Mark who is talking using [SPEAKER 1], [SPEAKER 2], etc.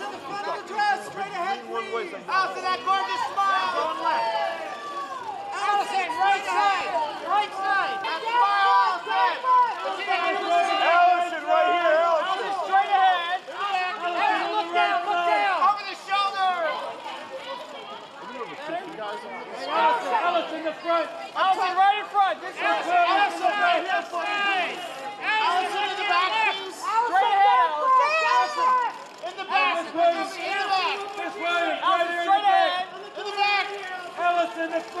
[SPEAKER 1] to the
[SPEAKER 2] front of the dress, straight ahead,
[SPEAKER 3] please. Out
[SPEAKER 4] to that gorgeous smile. Left.
[SPEAKER 2] Allison,
[SPEAKER 4] right side,
[SPEAKER 2] right side.
[SPEAKER 4] Smile, Allison. Allison,
[SPEAKER 3] right here, Allison.
[SPEAKER 2] straight ahead. Look down, look down.
[SPEAKER 4] Over the shoulder.
[SPEAKER 3] Allison,
[SPEAKER 2] Allison,
[SPEAKER 1] the front. in the front.